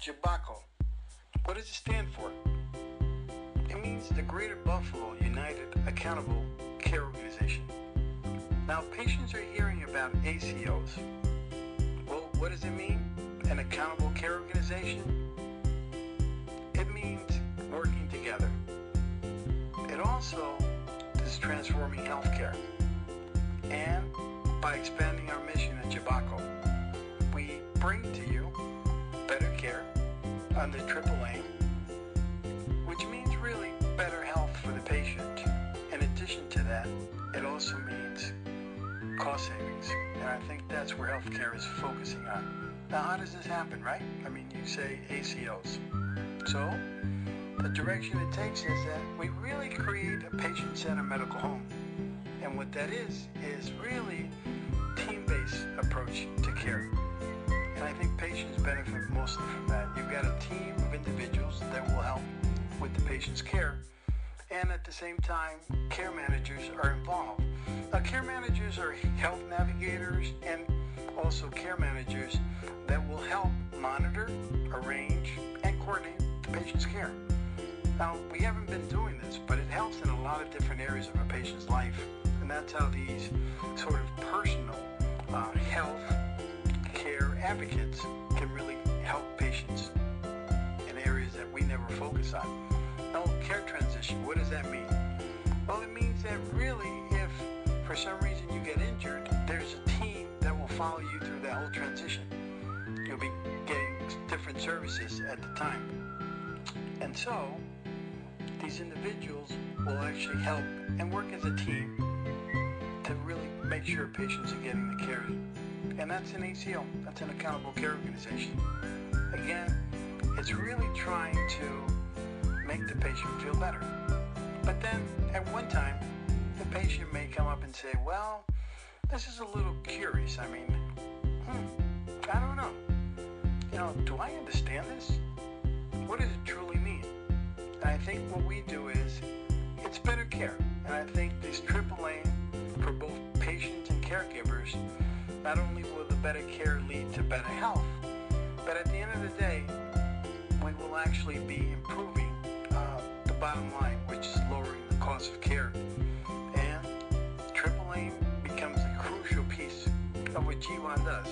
GBUACO. What does it stand for? It means the Greater Buffalo United Accountable Care Organization. Now, patients are hearing about ACOs. Well, what does it mean? An accountable care organization? It means working together. It also is transforming healthcare. And by expanding our mission at GBUACO, we bring to you under triple aim, which means really better health for the patient. In addition to that, it also means cost savings. And I think that's where healthcare is focusing on. Now, how does this happen, right? I mean, you say ACOs. So, the direction it takes is that we really create a patient-centered medical home. And what that is, is really team-based approach to care. And I think patients benefit mostly from patient's care. And at the same time, care managers are involved. Now, care managers are health navigators and also care managers that will help monitor, arrange, and coordinate the patient's care. Now, we haven't been doing this, but it helps in a lot of different areas of a patient's life. And that's how these sort of personal uh, health care advocates can really help patients in areas that we never focus on. Now, care transition, what does that mean? Well, it means that really, if for some reason you get injured, there's a team that will follow you through that whole transition. You'll be getting different services at the time. And so, these individuals will actually help and work as a team to really make sure patients are getting the care. And that's an ACO, that's an accountable care organization. Again, it's really trying to make the patient feel better. But then at one time, the patient may come up and say, well, this is a little curious. I mean, hmm, I don't know. You know, do I understand this? What does it truly mean? And I think what we do is, it's better care. And I think this triple aim for both patients and caregivers, not only will the better care lead to better health, but at the end of the day, we will actually be improving bottom line, which is lowering the cost of care. And triple aim becomes a crucial piece of what G1 does.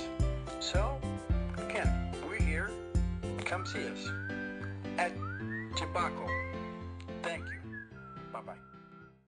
So, again, we're here. Come see us at GBUACO.